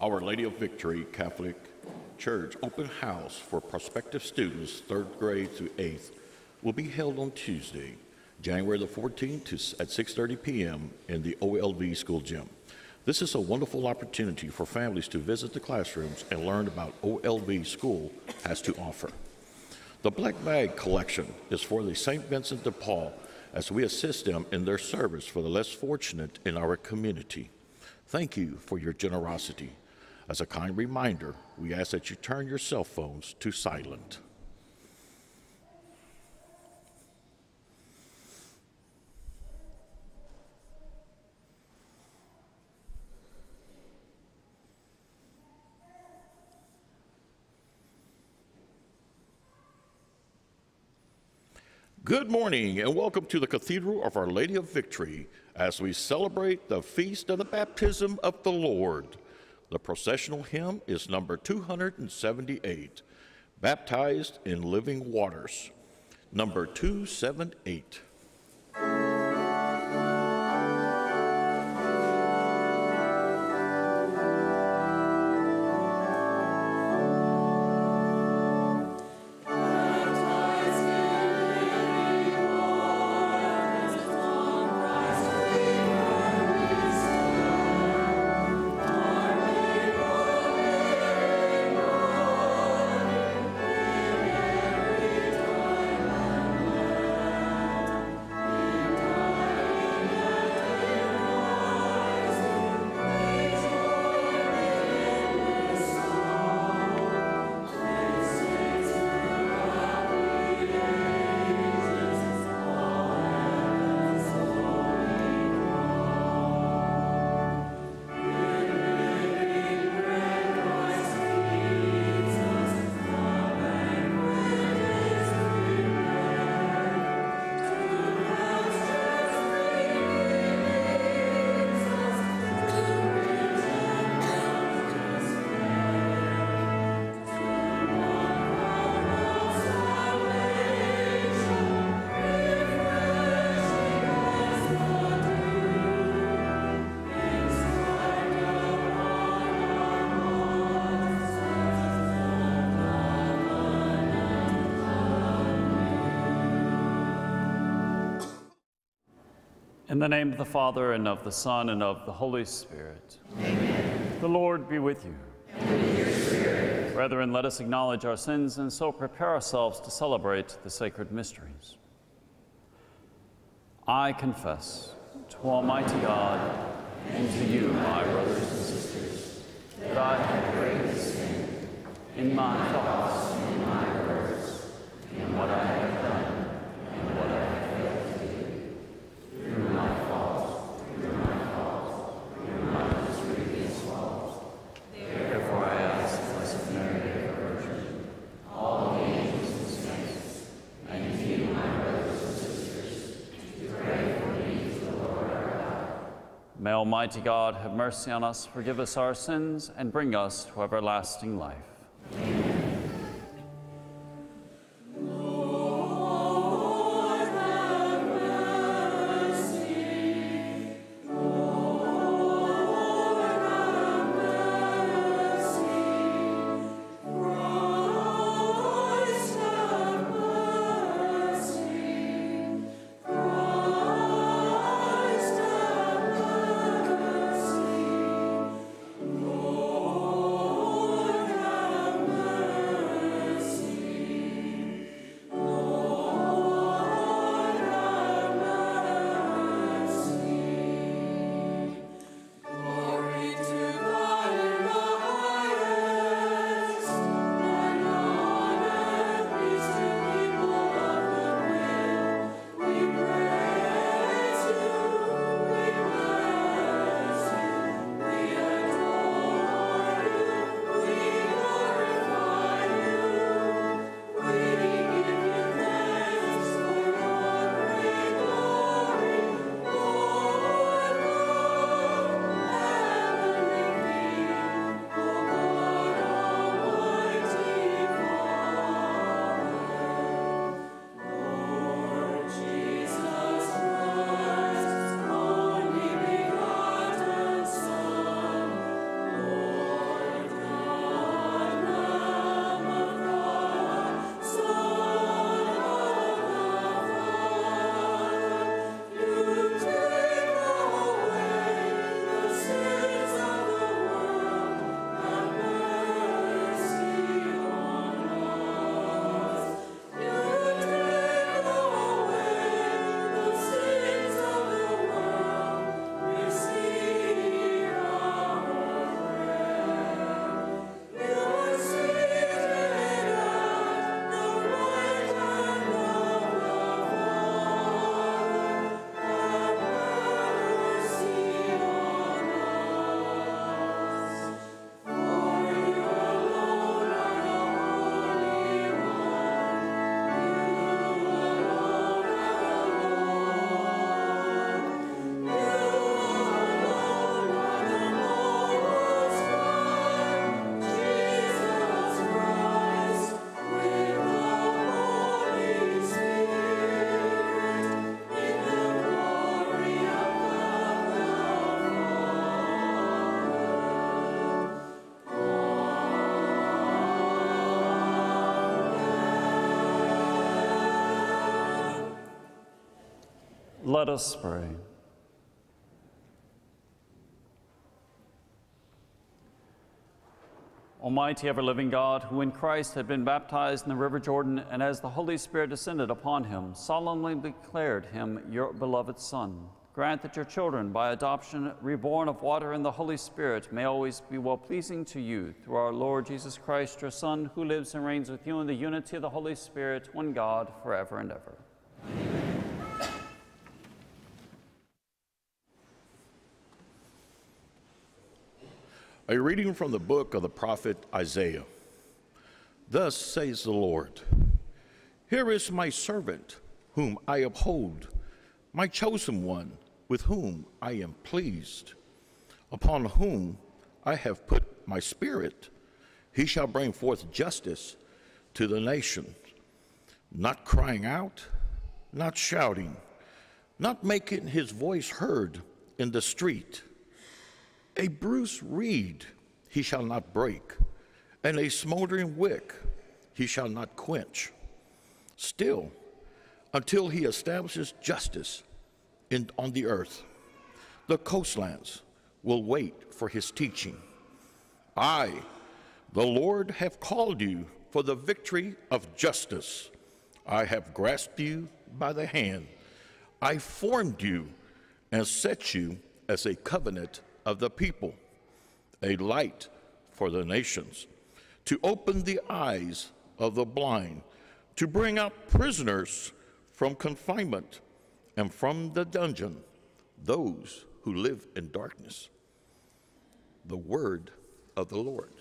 Our Lady of Victory Catholic Church open house for prospective students, third grade through eighth, will be held on Tuesday, January the 14th to, at 6:30 p.m. in the OLV school gym. This is a wonderful opportunity for families to visit the classrooms and learn about OLV school has to offer. The Black Bag Collection is for the St. Vincent de Paul as we assist them in their service for the less fortunate in our community. Thank you for your generosity. As a kind reminder, we ask that you turn your cell phones to silent. Good morning and welcome to the Cathedral of Our Lady of Victory as we celebrate the feast of the baptism of the Lord. The processional hymn is number 278, Baptized in Living Waters. Number 278. In the name of the Father, and of the Son, and of the Holy Spirit. Amen. The Lord be with you. And with your spirit. Brethren, let us acknowledge our sins and so prepare ourselves to celebrate the sacred mysteries. I confess to Almighty God and to you, my brothers and sisters, that I have greatly sinned in my thoughts and in my words, in what I have done and what I have failed to do. Through my fault, through my fault, through my most grievous fault. Therefore I ask the Blessed Mary, the Virgin, all the angels and saints, and you, my brothers and sisters, to pray for me to the Lord our God. May Almighty God have mercy on us, forgive us our sins, and bring us to everlasting life. Let us pray. Almighty ever living God, who in Christ had been baptized in the river Jordan, and as the Holy Spirit descended upon him, solemnly declared him your beloved Son, grant that your children, by adoption, reborn of water and the Holy Spirit, may always be well pleasing to you through our Lord Jesus Christ, your Son, who lives and reigns with you in the unity of the Holy Spirit, one God, forever and ever. A reading from the book of the prophet Isaiah. Thus says the Lord Here is my servant, whom I uphold, my chosen one, with whom I am pleased, upon whom I have put my spirit. He shall bring forth justice to the nations, not crying out, not shouting, not making his voice heard in the street a bruised reed he shall not break, and a smoldering wick he shall not quench. Still, until he establishes justice in, on the earth, the coastlands will wait for his teaching. I, the Lord, have called you for the victory of justice. I have grasped you by the hand. I formed you and set you as a covenant of the people, a light for the nations, to open the eyes of the blind, to bring out prisoners from confinement and from the dungeon those who live in darkness. The word of the Lord.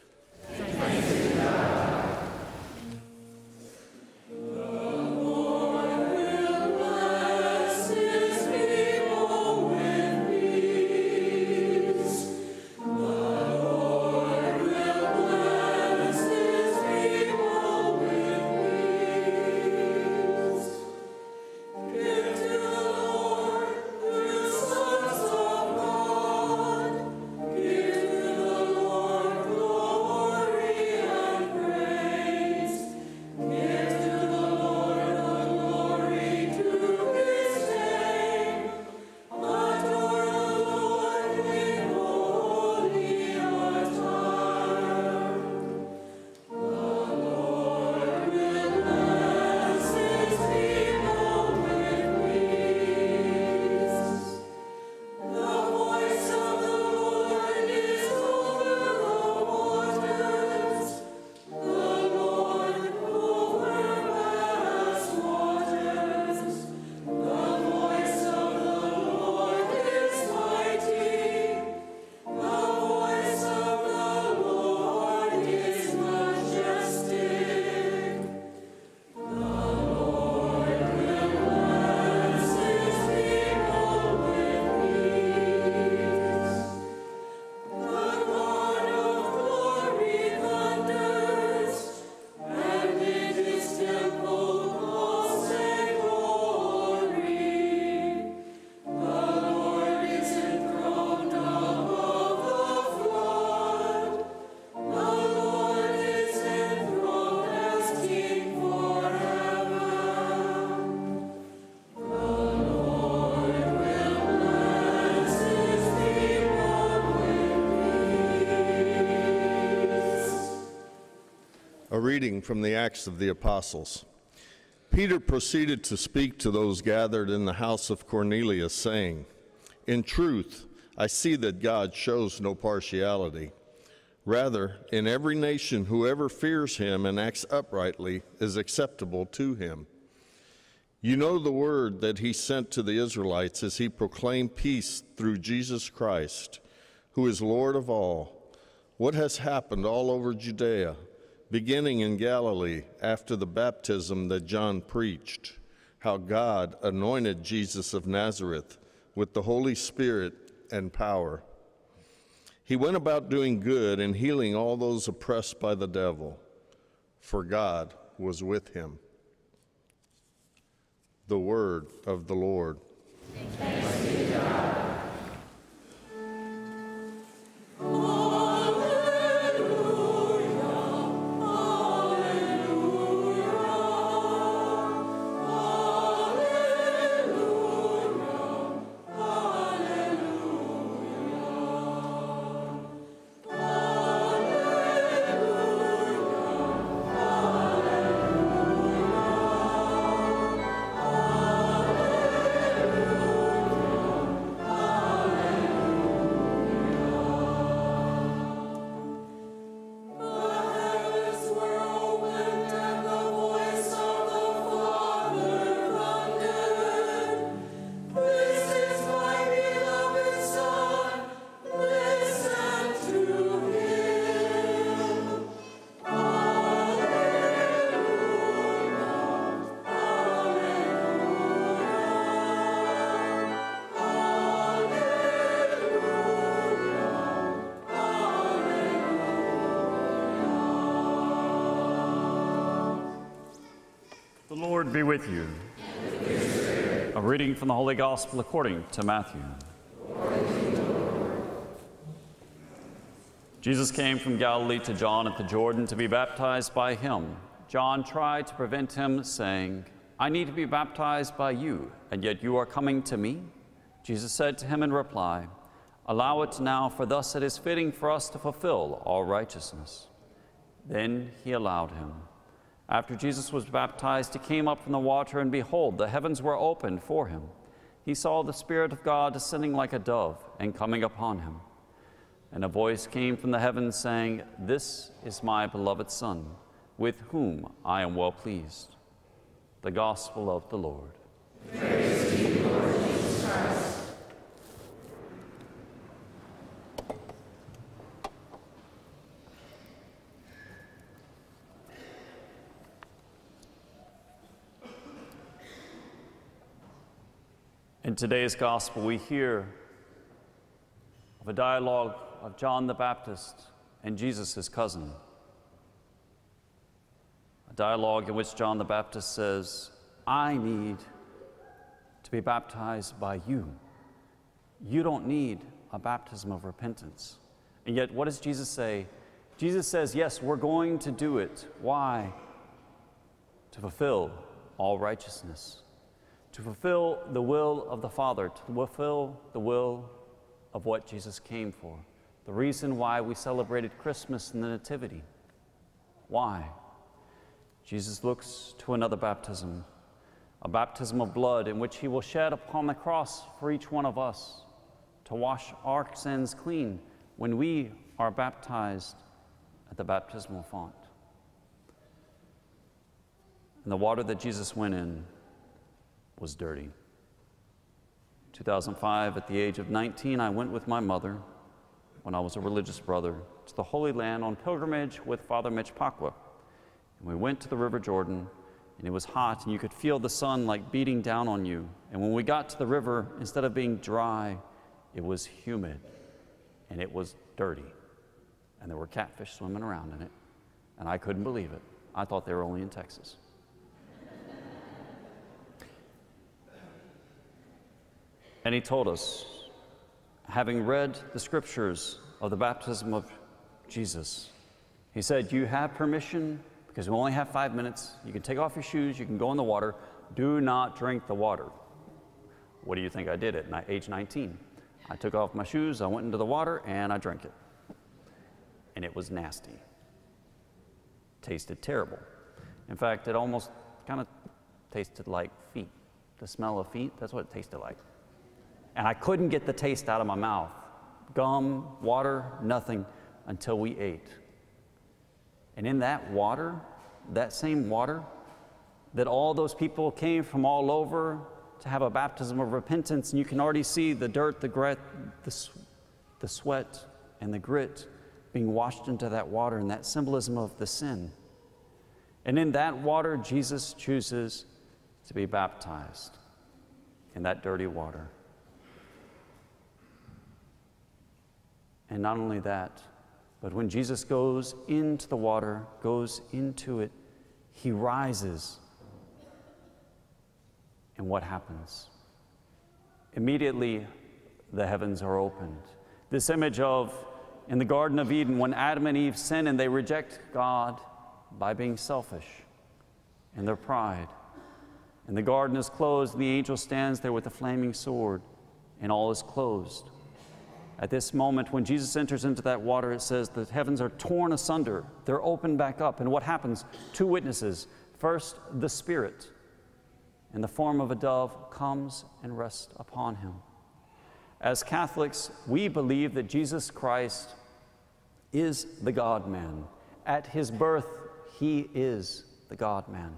Reading from the Acts of the Apostles. Peter proceeded to speak to those gathered in the house of Cornelius, saying, In truth, I see that God shows no partiality. Rather, in every nation, whoever fears him and acts uprightly is acceptable to him. You know the word that he sent to the Israelites as he proclaimed peace through Jesus Christ, who is Lord of all. What has happened all over Judea? Beginning in Galilee after the baptism that John preached, how God anointed Jesus of Nazareth with the Holy Spirit and power. He went about doing good and healing all those oppressed by the devil, for God was with him. The word of the Lord. Be with you. A reading from the Holy Gospel according to Matthew. Jesus came from Galilee to John at the Jordan to be baptized by him. John tried to prevent him, saying, I need to be baptized by you, and yet you are coming to me? Jesus said to him in reply, Allow it now, for thus it is fitting for us to fulfill all righteousness. Then he allowed him. After Jesus was baptized, he came up from the water, and behold, the heavens were opened for him. He saw the Spirit of God descending like a dove and coming upon him. And a voice came from the heavens saying, This is my beloved Son, with whom I am well pleased. The Gospel of the Lord. Praise to you, Lord Jesus Christ. In today's gospel, we hear of a dialogue of John the Baptist and Jesus, his cousin. A dialogue in which John the Baptist says, I need to be baptized by you. You don't need a baptism of repentance. And yet, what does Jesus say? Jesus says, Yes, we're going to do it. Why? To fulfill all righteousness to fulfill the will of the Father, to fulfill the will of what Jesus came for. The reason why we celebrated Christmas and the Nativity. Why? Jesus looks to another baptism, a baptism of blood in which he will shed upon the cross for each one of us to wash our sins clean when we are baptized at the baptismal font. And the water that Jesus went in was dirty. 2005, at the age of 19, I went with my mother, when I was a religious brother, to the Holy Land on pilgrimage with Father Mitch Pacwa. And we went to the River Jordan, and it was hot, and you could feel the sun like beating down on you. And when we got to the river, instead of being dry, it was humid, and it was dirty. And there were catfish swimming around in it, and I couldn't believe it. I thought they were only in Texas. And he told us, having read the scriptures of the baptism of Jesus, he said, You have permission, because we only have five minutes. You can take off your shoes, you can go in the water. Do not drink the water. What do you think I did at age 19? I took off my shoes, I went into the water, and I drank it. And it was nasty. Tasted terrible. In fact, it almost kind of tasted like feet. The smell of feet, that's what it tasted like and I couldn't get the taste out of my mouth. Gum, water, nothing until we ate. And in that water, that same water, that all those people came from all over to have a baptism of repentance, and you can already see the dirt, the grit, the, the sweat, and the grit being washed into that water, and that symbolism of the sin. And in that water, Jesus chooses to be baptized in that dirty water. And not only that, but when Jesus goes into the water, goes into it, he rises. And what happens? Immediately, the heavens are opened. This image of in the Garden of Eden when Adam and Eve sin and they reject God by being selfish in their pride. And the garden is closed, and the angel stands there with a flaming sword, and all is closed. At this moment, when Jesus enters into that water, it says the heavens are torn asunder, they're opened back up. And what happens? Two witnesses. First, the Spirit, in the form of a dove, comes and rests upon him. As Catholics, we believe that Jesus Christ is the God man. At his birth, he is the God man.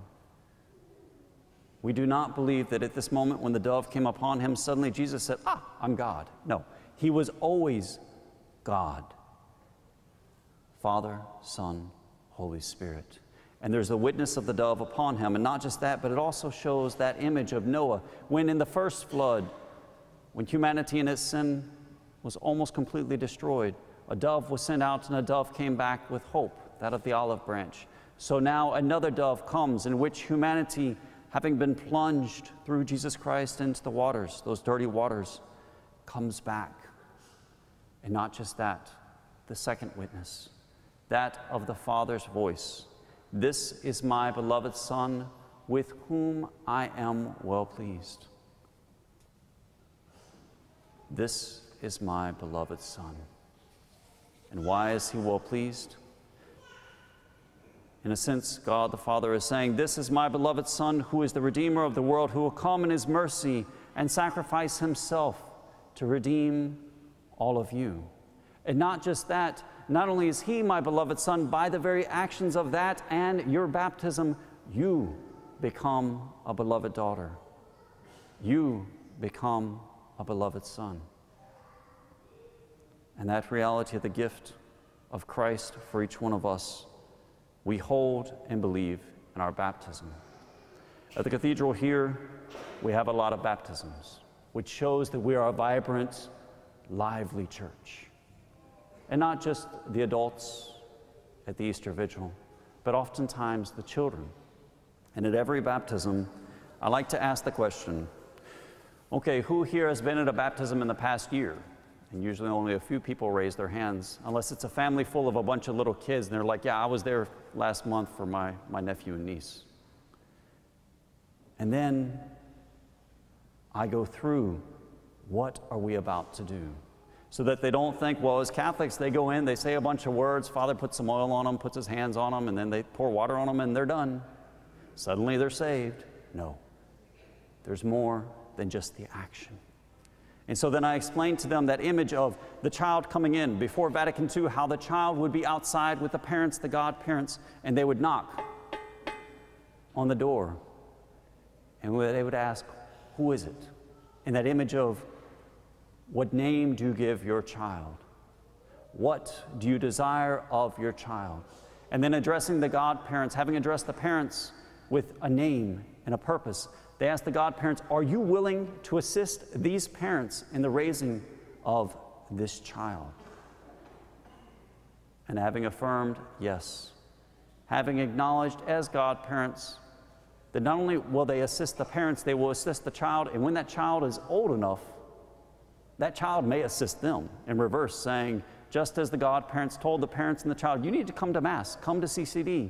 We do not believe that at this moment when the dove came upon him, suddenly Jesus said, Ah, I'm God. No. He was always God Father, Son, Holy Spirit. And there's a witness of the dove upon him. And not just that, but it also shows that image of Noah when in the first flood, when humanity in its sin was almost completely destroyed, a dove was sent out and a dove came back with hope, that of the olive branch. So now another dove comes in which humanity, having been plunged through Jesus Christ into the waters, those dirty waters, comes back. And not just that, the second witness, that of the Father's voice. This is my beloved Son, with whom I am well pleased. This is my beloved Son. And why is he well pleased? In a sense, God the Father is saying, This is my beloved Son, who is the Redeemer of the world, who will come in his mercy and sacrifice himself to redeem all of you. And not just that, not only is he my beloved Son, by the very actions of that and your baptism, you become a beloved daughter. You become a beloved son. And that reality of the gift of Christ for each one of us, we hold and believe in our baptism. At the cathedral here, we have a lot of baptisms, which shows that we are a vibrant, lively church. And not just the adults at the Easter Vigil, but oftentimes the children. And at every baptism, I like to ask the question okay, who here has been at a baptism in the past year? And usually only a few people raise their hands, unless it's a family full of a bunch of little kids and they're like, yeah, I was there last month for my, my nephew and niece. And then I go through what are we about to do? So that they don't think, well, as Catholics, they go in, they say a bunch of words, Father puts some oil on them, puts his hands on them, and then they pour water on them and they're done. Suddenly they're saved. No. There's more than just the action. And so then I explained to them that image of the child coming in before Vatican II, how the child would be outside with the parents, the godparents, and they would knock on the door. And they would ask, Who is it? And that image of what name do you give your child? What do you desire of your child? And then addressing the godparents, having addressed the parents with a name and a purpose, they ask the godparents, Are you willing to assist these parents in the raising of this child? And having affirmed, Yes, having acknowledged as godparents that not only will they assist the parents, they will assist the child, and when that child is old enough, that child may assist them in reverse, saying, just as the godparents told the parents and the child, you need to come to Mass, come to CCD.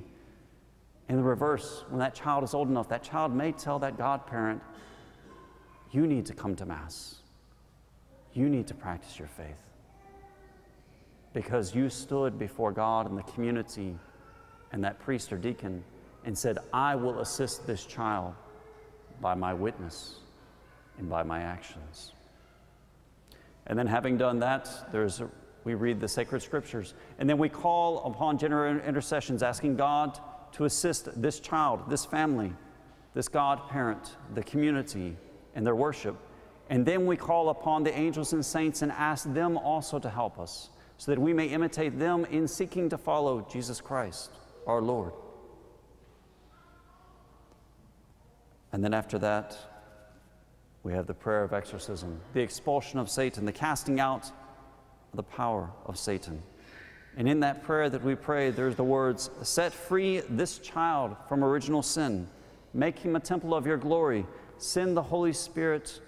In the reverse, when that child is old enough, that child may tell that godparent, you need to come to Mass. You need to practice your faith. Because you stood before God and the community and that priest or deacon and said, I will assist this child by my witness and by my actions. And then, having done that, there's a, we read the sacred scriptures. And then we call upon general intercessions, asking God to assist this child, this family, this godparent, the community in their worship. And then we call upon the angels and saints and ask them also to help us so that we may imitate them in seeking to follow Jesus Christ, our Lord. And then after that, we have the prayer of exorcism, the expulsion of Satan, the casting out of the power of Satan. And in that prayer that we pray, there's the words Set free this child from original sin, make him a temple of your glory, send the Holy Spirit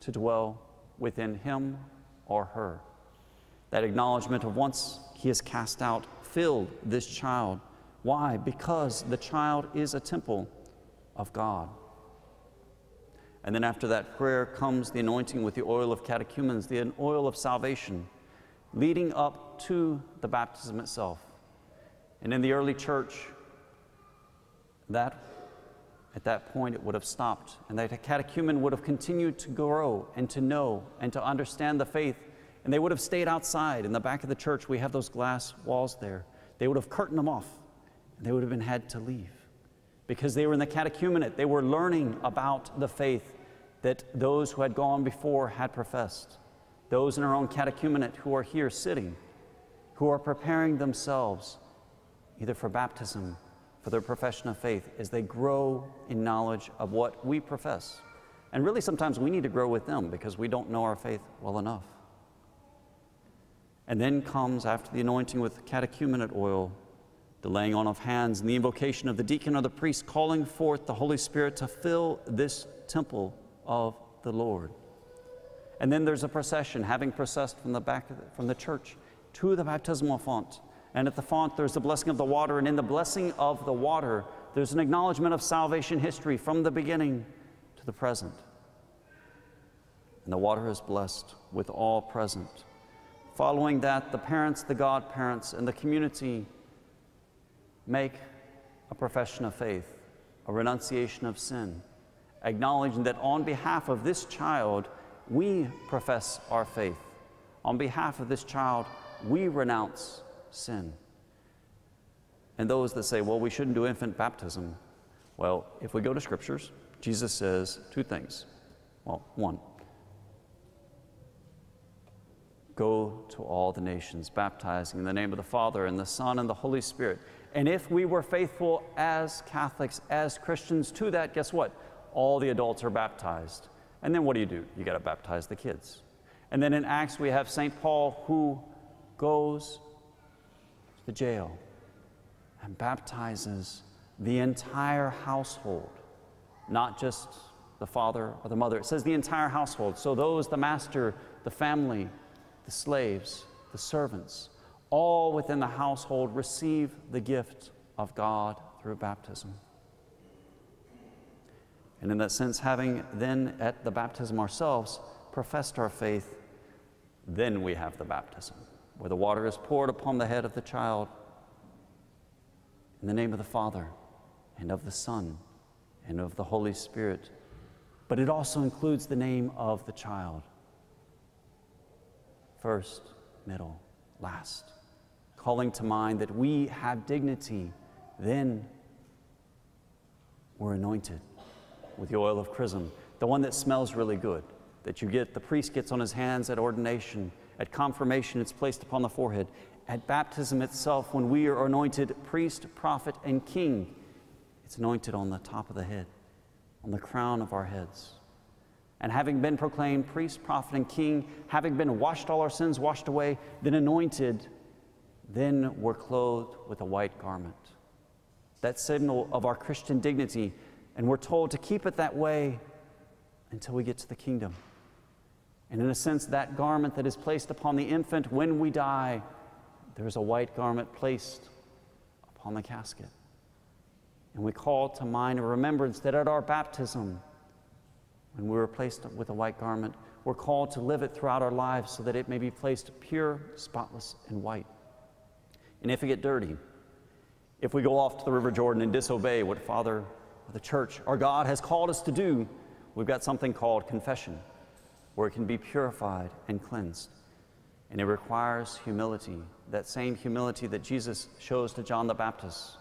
to dwell within him or her. That acknowledgement of once he is cast out filled this child. Why? Because the child is a temple of God. And then after that prayer comes the anointing with the oil of catechumens, the oil of salvation, leading up to the baptism itself. And in the early church, that at that point it would have stopped, and that catechumen would have continued to grow and to know and to understand the faith, and they would have stayed outside. In the back of the church, we have those glass walls there. They would have curtained them off, and they would have been had to leave because they were in the catechumenate. They were learning about the faith that those who had gone before had professed those in our own catechumenate who are here sitting, who are preparing themselves either for baptism, for their profession of faith, as they grow in knowledge of what we profess. And really, sometimes we need to grow with them because we don't know our faith well enough. And then comes, after the anointing with catechumenate oil, the laying on of hands, and the invocation of the deacon or the priest, calling forth the Holy Spirit to fill this temple of the Lord. And then there's a procession, having processed from the back the, from the church to the baptismal font. And at the font, there's the blessing of the water, and in the blessing of the water, there's an acknowledgement of salvation history from the beginning to the present. And the water is blessed with all present. Following that, the parents, the godparents, and the community make a profession of faith, a renunciation of sin, acknowledging that on behalf of this child, we profess our faith. On behalf of this child, we renounce sin. And those that say, well, we shouldn't do infant baptism, well, if we go to scriptures, Jesus says two things. Well, one, go to all the nations, baptizing in the name of the Father and the Son and the Holy Spirit. And if we were faithful as Catholics, as Christians to that, guess what? All the adults are baptized. And then what do you do? You got to baptize the kids. And then in Acts, we have St. Paul who goes to the jail and baptizes the entire household, not just the father or the mother. It says the entire household. So those, the master, the family, the slaves, the servants, all within the household receive the gift of God through baptism. And in that sense, having then at the baptism ourselves professed our faith, then we have the baptism, where the water is poured upon the head of the child in the name of the Father and of the Son and of the Holy Spirit. But it also includes the name of the child first, middle, last, calling to mind that we have dignity, then we're anointed with the oil of chrism, the one that smells really good, that you get, the priest gets on his hands at ordination, at confirmation, it's placed upon the forehead. At baptism itself, when we are anointed priest, prophet, and king, it's anointed on the top of the head, on the crown of our heads. And having been proclaimed priest, prophet, and king, having been washed all our sins washed away, then anointed, then we're clothed with a white garment. That signal of our Christian dignity, and we're told to keep it that way until we get to the kingdom. And in a sense, that garment that is placed upon the infant when we die, there's a white garment placed upon the casket. And we call to mind a remembrance that at our baptism, when we were placed with a white garment, we're called to live it throughout our lives so that it may be placed pure, spotless, and white. And if we get dirty, if we go off to the River Jordan and disobey what Father the church our God has called us to do, we've got something called confession, where it can be purified and cleansed. And it requires humility, that same humility that Jesus shows to John the Baptist,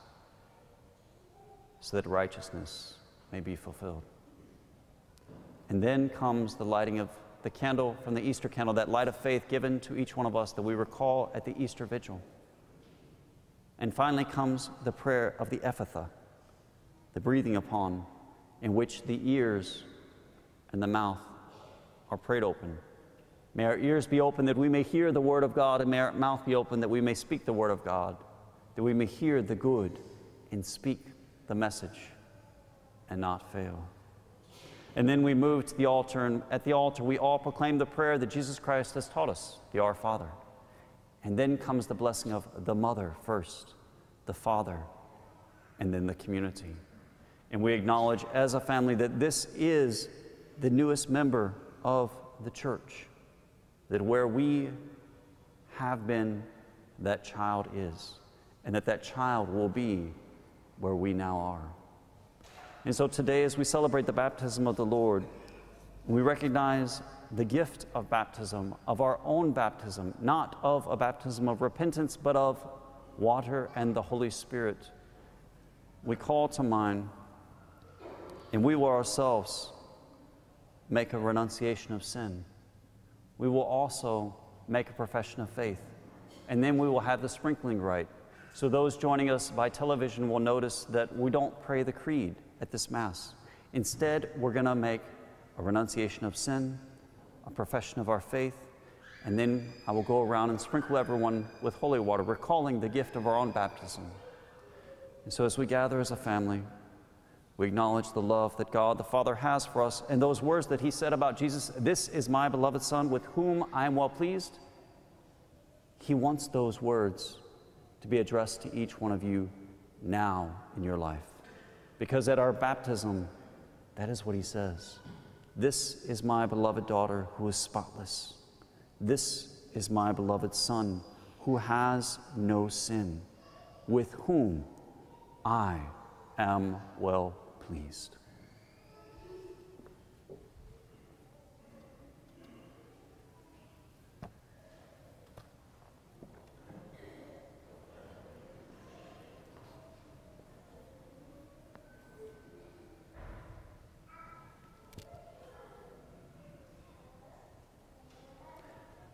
so that righteousness may be fulfilled. And then comes the lighting of the candle from the Easter candle, that light of faith given to each one of us that we recall at the Easter vigil. And finally comes the prayer of the Ephphatha, the breathing upon, in which the ears and the mouth are prayed open. May our ears be open that we may hear the word of God, and may our mouth be open that we may speak the word of God, that we may hear the good and speak the message and not fail. And then we move to the altar, and at the altar, we all proclaim the prayer that Jesus Christ has taught us, the Our Father. And then comes the blessing of the mother first, the father, and then the community. And we acknowledge as a family that this is the newest member of the church, that where we have been, that child is, and that that child will be where we now are. And so today, as we celebrate the baptism of the Lord, we recognize the gift of baptism, of our own baptism, not of a baptism of repentance, but of water and the Holy Spirit. We call to mind, and we will ourselves make a renunciation of sin. We will also make a profession of faith, and then we will have the sprinkling rite. So, those joining us by television will notice that we don't pray the creed at this Mass. Instead, we're going to make a renunciation of sin, a profession of our faith, and then I will go around and sprinkle everyone with holy water, recalling the gift of our own baptism. And so, as we gather as a family, we acknowledge the love that God the Father has for us and those words that He said about Jesus This is my beloved Son with whom I am well pleased. He wants those words to be addressed to each one of you now in your life. Because at our baptism, that is what He says This is my beloved daughter who is spotless. This is my beloved Son who has no sin, with whom I am well pleased.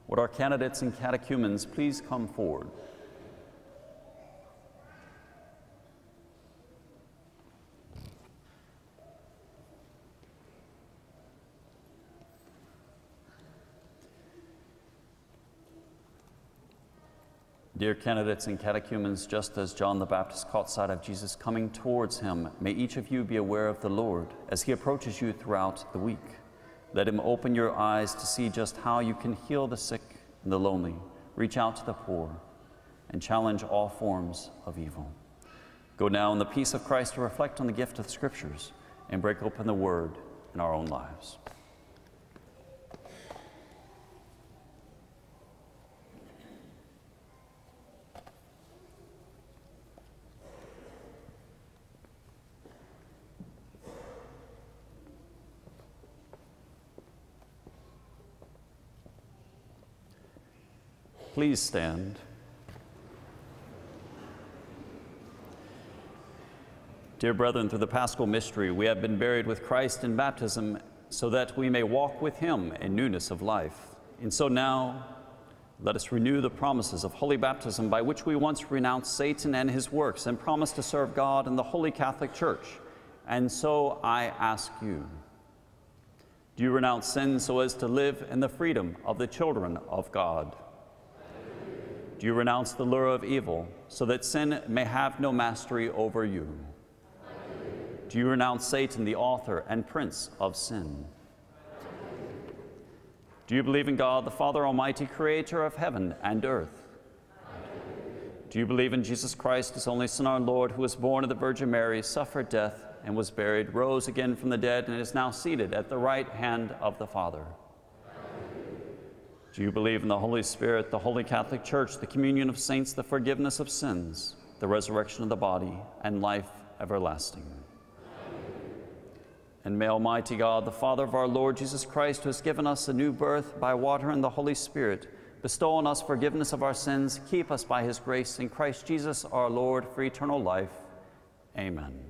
Would our candidates and catechumens please come forward? Dear candidates and catechumens, just as John the Baptist caught sight of Jesus coming towards him, may each of you be aware of the Lord as he approaches you throughout the week. Let him open your eyes to see just how you can heal the sick and the lonely, reach out to the poor, and challenge all forms of evil. Go now in the peace of Christ to reflect on the gift of the Scriptures and break open the Word in our own lives. Please stand. Dear brethren, through the paschal mystery, we have been buried with Christ in baptism so that we may walk with him in newness of life. And so now, let us renew the promises of holy baptism by which we once renounced Satan and his works and promised to serve God and the Holy Catholic Church. And so I ask you, do you renounce sin so as to live in the freedom of the children of God? Do you renounce the lure of evil so that sin may have no mastery over you? Do you renounce Satan, the author and prince of sin? Do you believe in God, the Father Almighty, creator of heaven and earth? Do you believe in Jesus Christ, his only Son, our Lord, who was born of the Virgin Mary, suffered death, and was buried, rose again from the dead, and is now seated at the right hand of the Father? Do you believe in the Holy Spirit, the Holy Catholic Church, the communion of saints, the forgiveness of sins, the resurrection of the body, and life everlasting? And may Almighty God, the Father of our Lord Jesus Christ, who has given us a new birth by water and the Holy Spirit, bestow on us forgiveness of our sins, keep us by his grace in Christ Jesus our Lord for eternal life. Amen.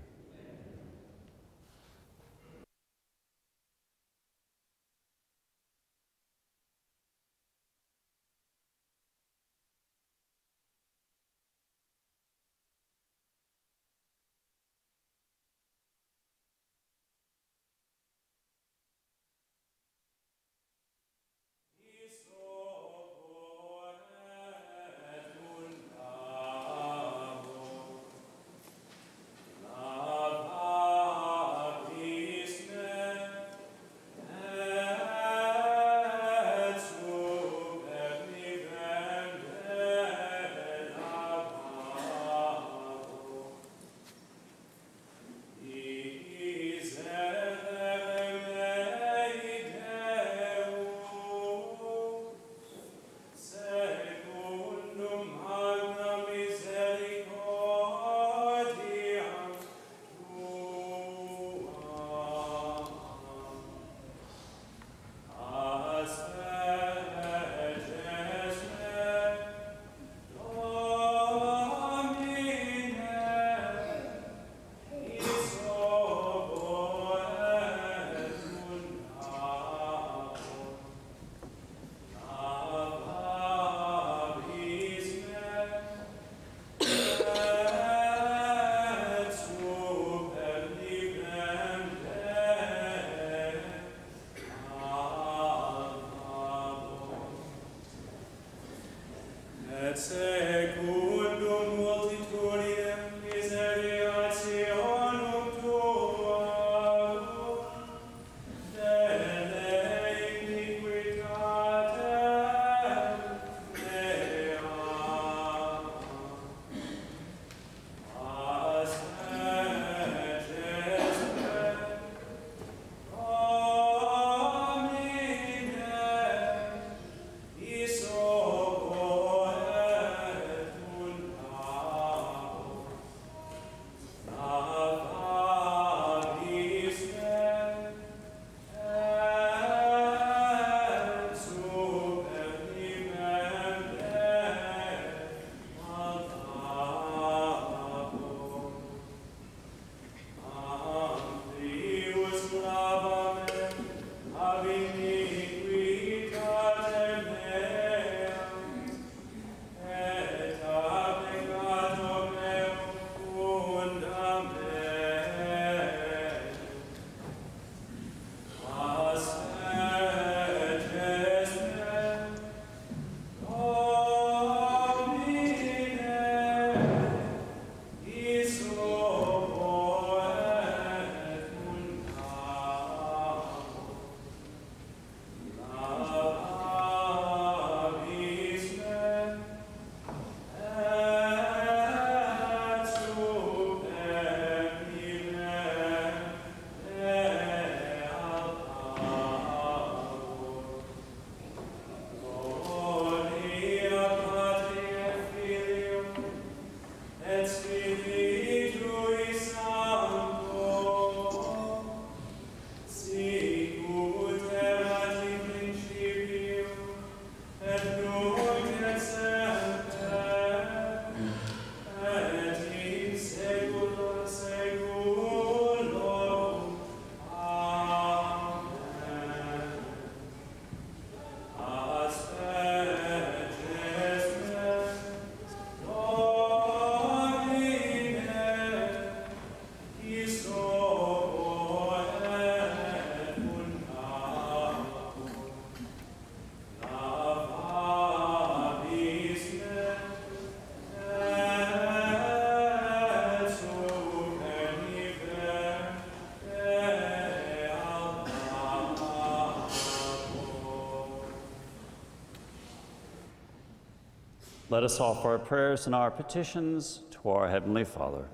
Let us offer our prayers and our petitions to our Heavenly Father.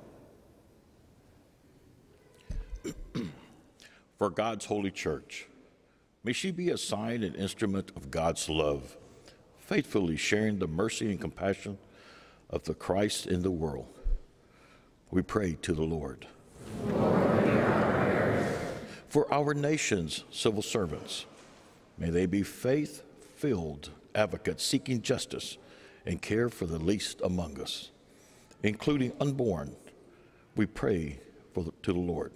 For God's holy church, may she be a sign and instrument of God's love, faithfully sharing the mercy and compassion of the Christ in the world. We pray to the Lord. For our nation's civil servants, may they be faith filled advocates seeking justice and care for the least among us, including unborn. We pray the, to the Lord.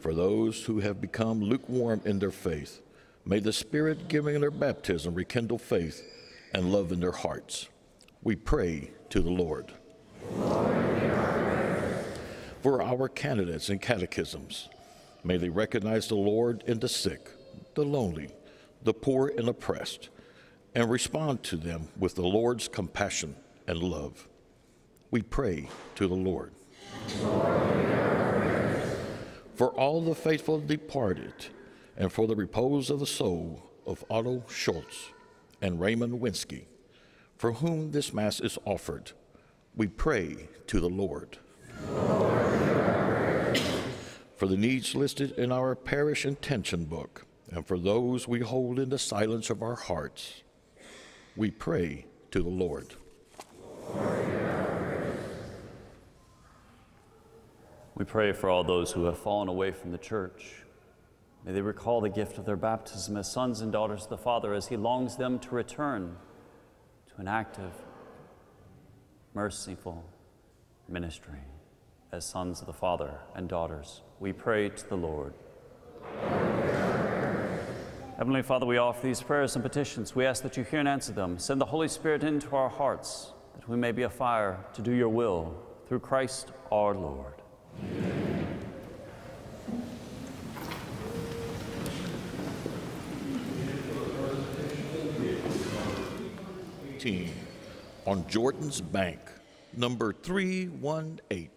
For those who have become lukewarm in their faith, may the Spirit giving their baptism rekindle faith and love in their hearts. We pray to the Lord. For our candidates and catechumens, may they recognize the Lord in the sick, the lonely, the poor, and oppressed, and respond to them with the Lord's compassion and love. We pray to the Lord. For all the faithful departed, and for the repose of the soul of Otto Schultz and Raymond Winsky, for whom this Mass is offered, we pray to the Lord. For the needs listed in our parish intention book, and for those we hold in the silence of our hearts, we pray to the Lord. We pray for all those who have fallen away from the church. May they recall the gift of their baptism as sons and daughters of the Father as He longs them to return to an active, merciful ministry as sons of the Father and daughters. We pray to the Lord. Heavenly Father, we offer these prayers and petitions. We ask that you hear and answer them. Send the Holy Spirit into our hearts that we may be a fire to do your will through Christ our Lord. Team on Jordan's Bank, number 318.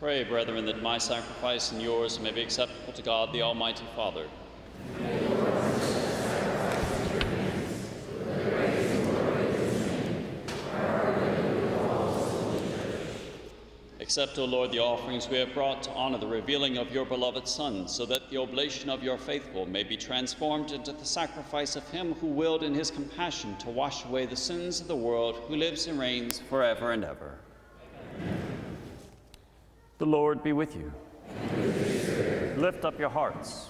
Pray, brethren, that my sacrifice and yours may be acceptable to God, the Almighty Father. Accept, O Lord, the offerings we have brought to honor the revealing of your beloved Son, so that the oblation of your faithful may be transformed into the sacrifice of him who willed in his compassion to wash away the sins of the world, who lives and reigns forever and ever. Lord be with you. Lift up your hearts.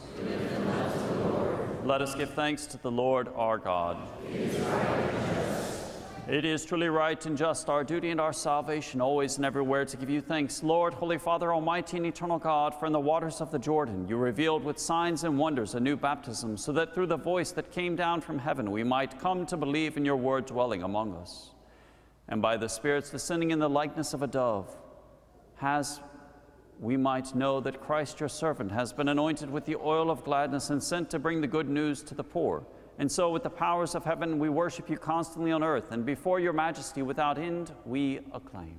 Let us give thanks to the Lord our God. It is truly right and just, our duty and our salvation, always and everywhere to give you thanks, Lord, Holy Father, Almighty and eternal God, for in the waters of the Jordan you revealed with signs and wonders a new baptism, so that through the voice that came down from heaven we might come to believe in your word dwelling among us. And by the Spirit's descending in the likeness of a dove, has we might know that Christ your servant has been anointed with the oil of gladness and sent to bring the good news to the poor. And so, with the powers of heaven, we worship you constantly on earth, and before your majesty without end, we acclaim.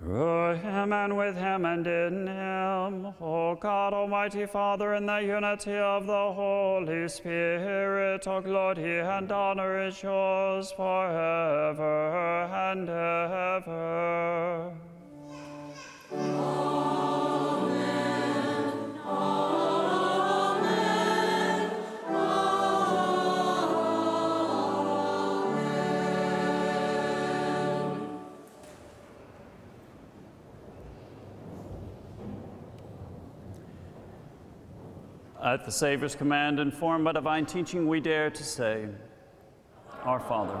Through him and with him and in him, O God, Almighty Father, in the unity of the Holy Spirit, all glory and honor is yours forever and ever. At the Savior's command, informed by divine teaching, we dare to say, Our Father,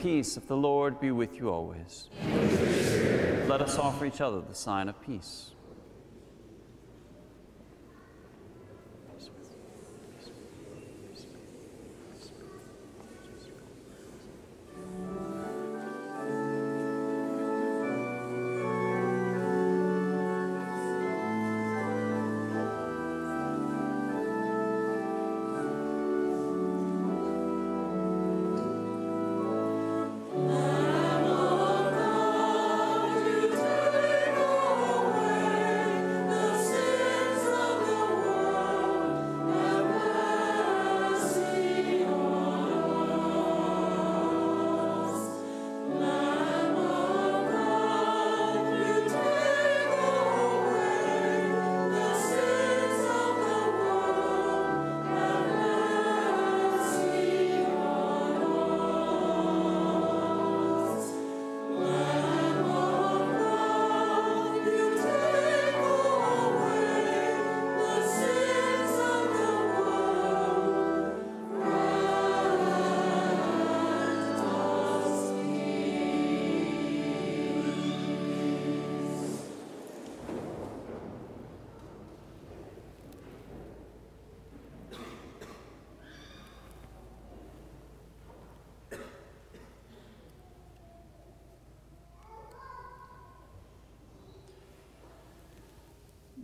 Peace of the Lord be with you always. Let us offer each other the sign of peace.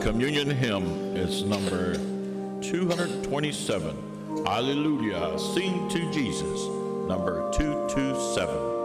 Communion hymn is number 227. Hallelujah. Sing to Jesus. Number 227.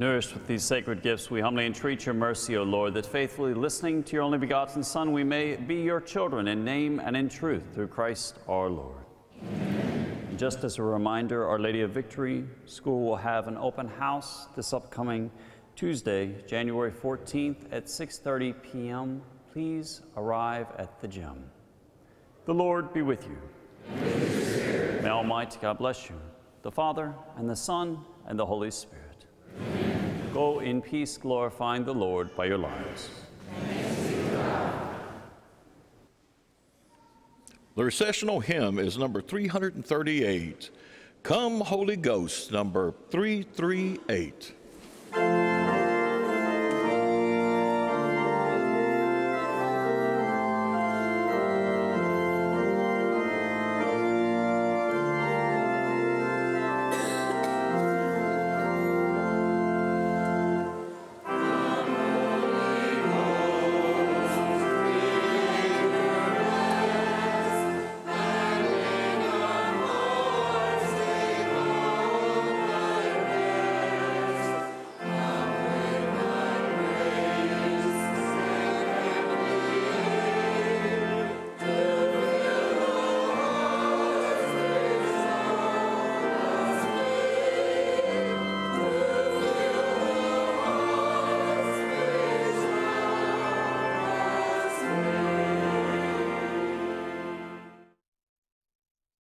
Nourished with these sacred gifts, we humbly entreat your mercy, O Lord, that faithfully listening to your only begotten Son, we may be your children in name and in truth through Christ our Lord. And Just as a reminder, Our Lady of Victory School will have an open house this upcoming Tuesday, January 14th at 6:30 p.m. Please arrive at the gym. The Lord be with you. May Almighty God bless you, the Father, and the Son, and the Holy Spirit. Go in peace, glorifying the Lord by your lives. The recessional hymn is number 338. Come, Holy Ghost, number 338.